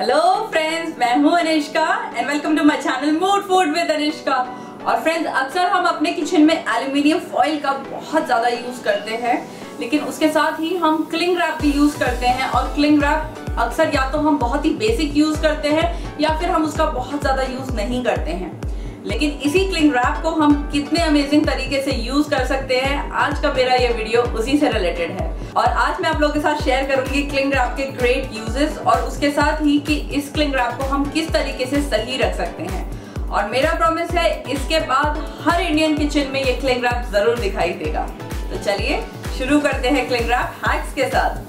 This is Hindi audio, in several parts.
हेलो फ्रेंड्स मैं हूँ Anishka and welcome to my channel mood food with Anishka और फ्रेंड्स अक्सर हम अपने किचन में एल्यूमिनियम फॉइल का बहुत ज़्यादा यूज़ करते हैं, लेकिन उसके साथ ही हम क्लिंग रैप भी यूज़ करते हैं और क्लिंग रैप अक्सर या तो हम बहुत ही बेसिक यूज़ करते हैं या फिर हम उसका बहुत ज़्यादा यूज़ नहीं करते हैं। लेकिन इसी क्लिंग रैप को हम कितने अमेजिंग तरीके से यूज़ कर सकते हैं, आज का मेरा ये वीडियो उसी से रिलेटेड है। और आज मैं आप लोगों के साथ शेयर करूँगी क्लिंग रैप के ग्रेट यूजेस और उसके साथ ही कि इस क्लिंग रैप को हम किस तरीके से सही रख सकते हैं। और मेरा प्रॉमिस है, इसके बाद हर इंडियन किचन में ये क्लिंग रैप ज़रूर दिखाई देगा। तो चलिए, शुरू करते हैं क्लिंग रैप हैक्स के साथ।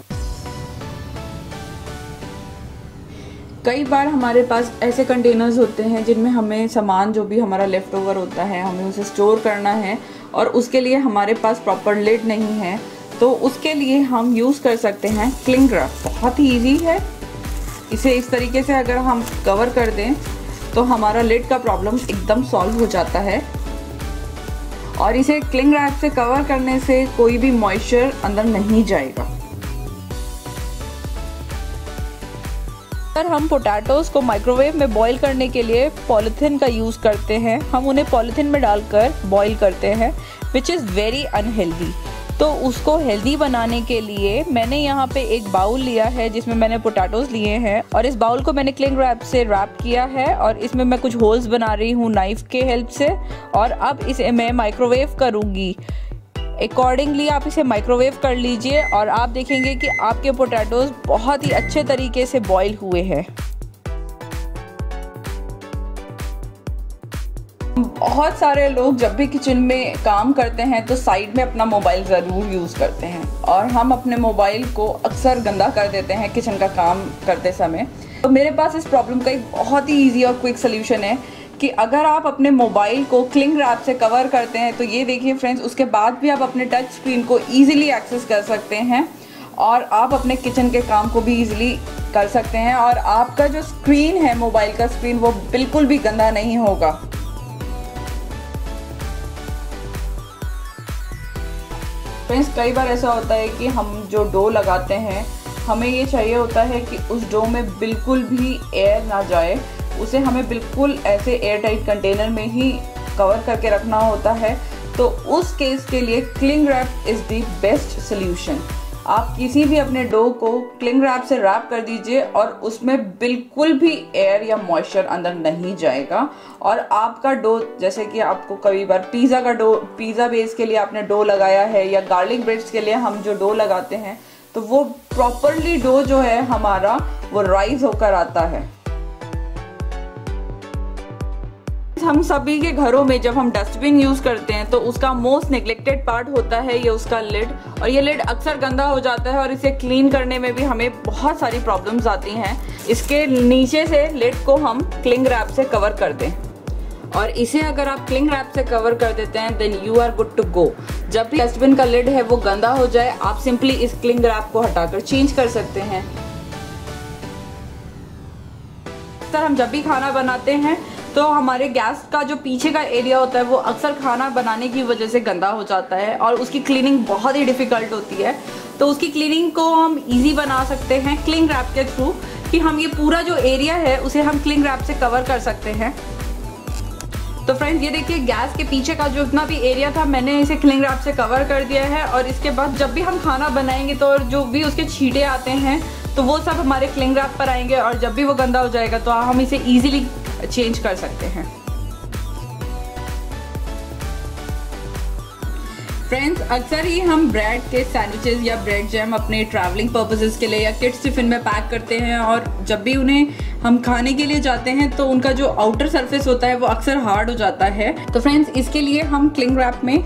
कई बार हमारे पास ऐसे कंटेनर्स होते हैं जिनमें हमें सामान जो भी हमारा लेफ़्ट ओवर होता है, हमें उसे स्टोर करना है और उसके लिए हमारे पास प्रॉपर लिड नहीं है। तो उसके लिए हम यूज़ कर सकते हैं क्लिंग रैप बहुत ही ईजी है। इसे इस तरीके से अगर हम कवर कर दें तो हमारा लिड का प्रॉब्लम एकदम सॉल्व हो जाता है। और इसे क्लिंग रैप से कवर करने से कोई भी मॉइस्चर अंदर नहीं जाएगा। अगर हम पोटैटोज को माइक्रोवेव में बॉईल करने के लिए पॉलीथीन का यूज़ करते हैं, हम उन्हें पॉलीथीन में डालकर बॉईल करते हैं विच इज़ वेरी अनहेल्दी तो उसको हेल्दी बनाने के लिए मैंने यहाँ पे एक बाउल लिया है, जिसमें मैंने पोटैटोज लिए हैं और इस बाउल को मैंने क्लिंग रैप से रैप किया है और इसमें मैं कुछ होल्स बना रही हूँ नाइफ के हेल्प से और अब इसे मैं माइक्रोवेव करूँगी। अकॉर्डिंगली आप इसे माइक्रोवेव कर लीजिए और आप देखेंगे कि आपके पोटैटोज बहुत ही अच्छे तरीके से बॉईल हुए हैं। बहुत सारे लोग जब भी किचन में काम करते हैं तो साइड में अपना मोबाइल ज़रूर यूज़ करते हैं। और हम अपने मोबाइल को अक्सर गंदा कर देते हैं किचन का काम करते समय। तो मेरे पास इस प्रॉब्लम का एक बहुत ही ईजी और क्विक सोल्यूशन है कि अगर आप अपने मोबाइल को क्लिंग रैप से कवर करते हैं तो ये देखिए फ्रेंड्स उसके बाद भी आप अपने टच स्क्रीन को ईजिली एक्सेस कर सकते हैं और आप अपने किचन के काम को भी ईजिली कर सकते हैं। और आपका जो स्क्रीन है, मोबाइल का स्क्रीन वो बिल्कुल भी गंदा नहीं होगा। फ्रेंड्स, कई बार ऐसा होता है कि हम जो डो लगाते हैं, हमें ये चाहिए होता है कि उस डो में बिल्कुल भी एयर ना जाए। उसे हमें बिल्कुल ऐसे एयर टाइट कंटेनर में ही कवर करके रखना होता है। तो उस केस के लिए cling wrap is the best solution आप किसी भी अपने डो को क्लिंग रैप से रैप कर दीजिए और उसमें बिल्कुल भी एयर या मॉइस्चर अंदर नहीं जाएगा। और आपका डो, जैसे कि आपको कई बार पिज़्ज़ा का डो, पिज़्ज़ा बेस के लिए आपने डो लगाया है या गार्लिक ब्रेड्स के लिए हम जो डो लगाते हैं तो वो प्रॉपरली डो जो है हमारा, वो राइज होकर आता है। हम सभी के घरों में जब हम डस्टबिन यूज़ करते हैं तो उसका मोस्ट नेग्लेक्टेड पार्ट होता है ये उसका लिड और ये लिड अक्सर गंदा हो जाता है, और इसे क्लीन करने में भी हमें बहुत सारी प्रॉब्लम्स आती हैं। इसके नीचे से लिड को हम क्लिंग रैप से कवर कर दें। और इसे अगर आप क्लिंग रैप से कवर कर देते हैं then you are good to go जब भी डस्टबिन का लिड है, वो गंदा हो जाए, आप सिंपली इस क्लिंग रैप को हटाकर चेंज कर सकते हैं। सर हम जब भी खाना बनाते हैं तो हमारे गैस का जो पीछे का एरिया होता है, वो अक्सर खाना बनाने की वजह से गंदा हो जाता है और उसकी क्लीनिंग बहुत ही डिफ़िकल्ट होती है। तो उसकी क्लीनिंग को हम इजी बना सकते हैं क्लिंग रैप के थ्रू कि हम ये पूरा जो एरिया है, उसे हम क्लिंग रैप से कवर कर सकते हैं। तो फ्रेंड्स ये देखिए गैस के पीछे का जो इतना भी एरिया था, मैंने इसे क्लिंग रैप से कवर कर दिया है और इसके बाद जब भी हम खाना बनाएँगे तो जो भी उसके छीटे आते हैं तो वो सब हमारे क्लिंग रैप पर आएँगे और जब भी वो गंदा हो जाएगा तो हम इसे ईजिली चेंज कर सकते हैं फ्रेंड्स अक्सर ही हम ब्रेड के सैंडविचेस या ब्रेड जैम अपने ट्रैवलिंग पर्पसेस के लिए या किड्स टिफ़िन में पैक करते हैं और जब भी उन्हें हम खाने के लिए जाते हैं तो उनका जो आउटर सरफेस होता है वो अक्सर हार्ड हो जाता है तो फ्रेंड्स इसके लिए हम क्लिंग रैप में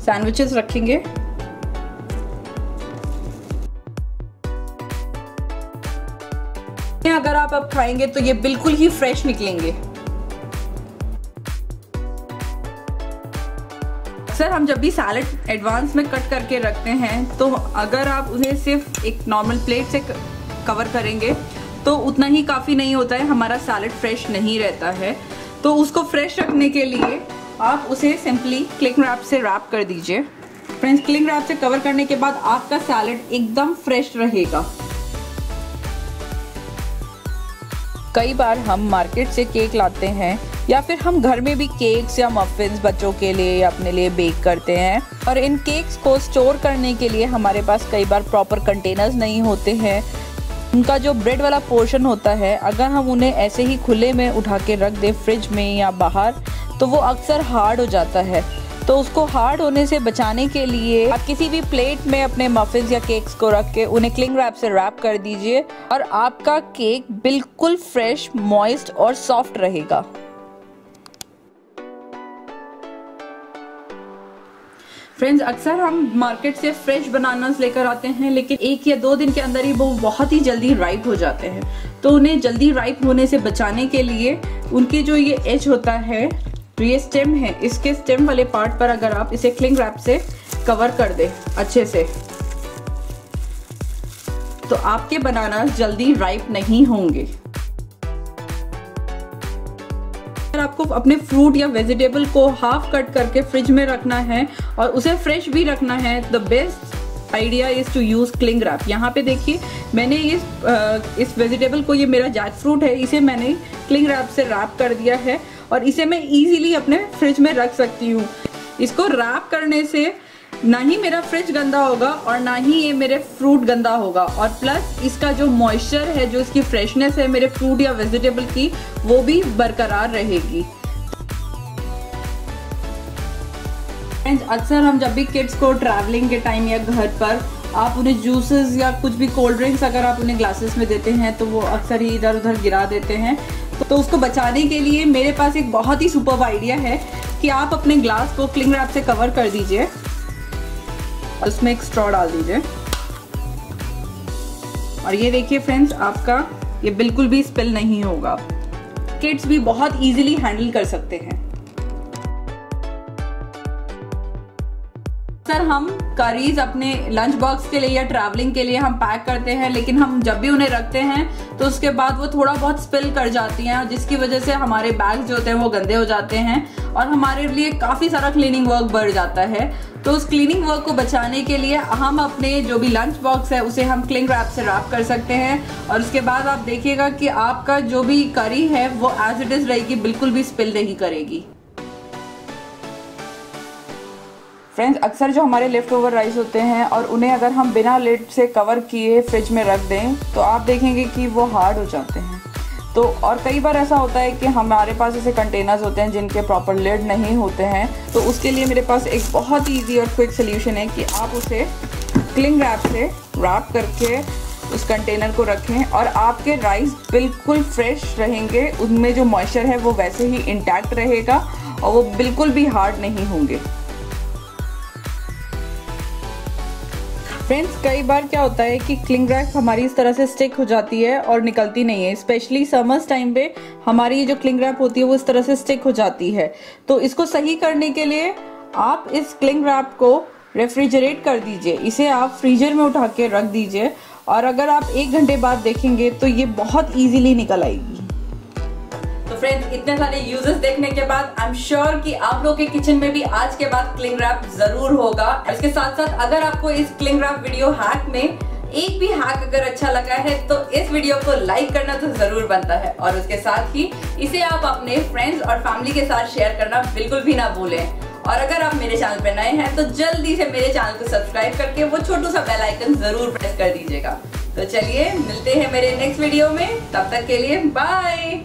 सैंडविचेस रखेंगे अगर आप अब खाएँगे तो ये बिल्कुल ही फ्रेश निकलेंगे। सर हम जब भी सैलड एडवांस में कट करके रखते हैं तो अगर आप उन्हें सिर्फ़ एक नॉर्मल प्लेट से कवर करेंगे तो उतना ही काफ़ी नहीं होता है, हमारा सैलड फ्रेश नहीं रहता है। तो उसको फ्रेश रखने के लिए आप उसे सिंपली क्लिंग रैप से रैप कर दीजिए। फ्रेंड्स क्लिंग रैप से कवर करने के बाद आपका सैलड एकदम फ्रेश रहेगा। कई बार हम मार्केट से केक लाते हैं, या फिर हम घर में भी केक्स या मफिन्स बच्चों के लिए या अपने लिए बेक करते हैं। और इन केक्स को स्टोर करने के लिए हमारे पास कई बार प्रॉपर कंटेनर्स नहीं होते हैं। उनका जो ब्रेड वाला पोर्शन होता है, अगर हम उन्हें ऐसे ही खुले में उठा के रख दें फ्रिज में या बाहर तो वो अक्सर हार्ड हो जाता है। तो उसको हार्ड होने से बचाने के लिए आप किसी भी प्लेट में अपने मफिन्स या केक्स को रख के उन्हें क्लिंग रैप से रैप कर दीजिए और आपका केक बिल्कुल फ्रेश मॉइस्ट और सॉफ्ट रहेगा। फ्रेंड्स अक्सर हम मार्केट से फ्रेश बनानास लेकर आते हैं, लेकिन एक या दो दिन के अंदर ही वो बहुत ही जल्दी राइप हो जाते हैं। तो उन्हें जल्दी राइप होने से बचाने के लिए उनके जो ये एज होता है तो ये स्टेम है। इसके स्टेम वाले पार्ट पर अगर आप इसे क्लिंग रैप से कवर कर दे अच्छे से तो आपके बनाना जल्दी राइप नहीं होंगे। अगर आपको अपने फ्रूट या वेजिटेबल को हाफ़ कट करके फ्रिज में रखना है और उसे फ्रेश भी रखना है the best idea is to use cling wrap यहाँ पे देखिए मैंने इस आ, इस वेजिटेबल को ये मेरा जैक फ्रूट है इसे मैंने क्लिंग रैप से रैप कर दिया है। और इसे मैं इजीली अपने फ्रिज में रख सकती हूँ। इसको रैप करने से ना ही मेरा फ्रिज गंदा होगा और ना ही ये मेरे फ्रूट गंदा होगा। और प्लस इसका जो मॉइस्चर है, जो इसकी फ्रेशनेस है मेरे फ्रूट या वेजिटेबल की, वो भी बरकरार रहेगी। अक्सर हम जब भी किड्स को ट्रैवलिंग के टाइम या घर पर आप उन्हें जूसेस या कुछ भी कोल्ड ड्रिंक्स अगर आप उन्हें ग्लासेस में देते हैं तो वो अक्सर ही इधर उधर गिरा देते हैं। तो उसको बचाने के लिए मेरे पास एक बहुत ही सुपर आइडिया है कि आप अपने ग्लास को क्लिंग रैप से कवर कर दीजिए। और उसमें एक स्ट्रॉ डाल दीजिए। और ये देखिए फ्रेंड्स आपका ये बिल्कुल भी स्पिल नहीं होगा। किड्स भी बहुत इजीली हैंडल कर सकते हैं। सर, हम करीज अपने लंच बॉक्स के लिए या ट्रैवलिंग के लिए हम पैक करते हैं, लेकिन हम जब भी उन्हें रखते हैं तो उसके बाद वो थोड़ा बहुत स्पिल कर जाती हैं, जिसकी वजह से हमारे बैग जो होते हैं वो गंदे हो जाते हैं और हमारे लिए काफ़ी सारा क्लीनिंग वर्क बढ़ जाता है। तो उस क्लीनिंग वर्क को बचाने के लिए हम अपने जो भी लंच बॉक्स है, उसे हम क्लिंग रैप से रैप कर सकते हैं और उसके बाद आप देखिएगा कि आपका जो भी करी है, वो एज इट इज़ रहेगी, बिल्कुल भी स्पिल नहीं करेगी। फ्रेंड्स अक्सर जो हमारे लेफ़्ट ओवर राइस होते हैं और उन्हें अगर हम बिना लिड से कवर किए फ्रिज में रख दें तो आप देखेंगे कि वो हार्ड हो जाते हैं। तो और कई बार ऐसा होता है कि हमारे पास ऐसे कंटेनर्स होते हैं जिनके प्रॉपर लिड नहीं होते हैं तो उसके लिए मेरे पास एक बहुत ईजी और क्विक सोल्यूशन है कि आप उसे क्लिंग रैप से रैप करके उस कंटेनर को रखें और आपके राइस बिल्कुल फ्रेश रहेंगे, उनमें जो मॉइस्चर है वो वैसे ही इंटैक्ट रहेगा और वो बिल्कुल भी हार्ड नहीं होंगे। फ्रेंड्स कई बार क्या होता है कि क्लिंग रैप हमारी इस तरह से स्टिक हो जाती है और निकलती नहीं है। स्पेशली समर्स टाइम पे हमारी ये जो क्लिंग रैप होती है, वो इस तरह से स्टिक हो जाती है। तो इसको सही करने के लिए आप इस क्लिंग रैप को रेफ्रिजरेट कर दीजिए। इसे आप फ्रीजर में उठा के रख दीजिए। और अगर आप एक घंटे बाद देखेंगे तो ये बहुत ईजिली निकल आएगी। तो फ्रेंड्स इतने सारे यूजेस देखने के बाद आई एम श्योर कि आप लोग के किचन में भी आज के बाद क्लिंग रैप ज़रूर होगा। इसके साथ साथ अगर आपको इस क्लिंग रैप वीडियो हैक में एक भी हैक अगर अच्छा लगा है तो इस वीडियो को लाइक करना तो ज़रूर बनता है। और उसके साथ ही, इसे आप अपने फ्रेंड्स और फैमिली के साथ शेयर करना बिल्कुल भी ना भूलें। और अगर आप मेरे चैनल पर नए हैं तो जल्दी से मेरे चैनल को सब्सक्राइब करके वो छोटू सा बेल आइकन ज़रूर प्रेस कर दीजिएगा। तो चलिए, मिलते हैं मेरे नेक्स्ट वीडियो में। तब तक के लिए बाय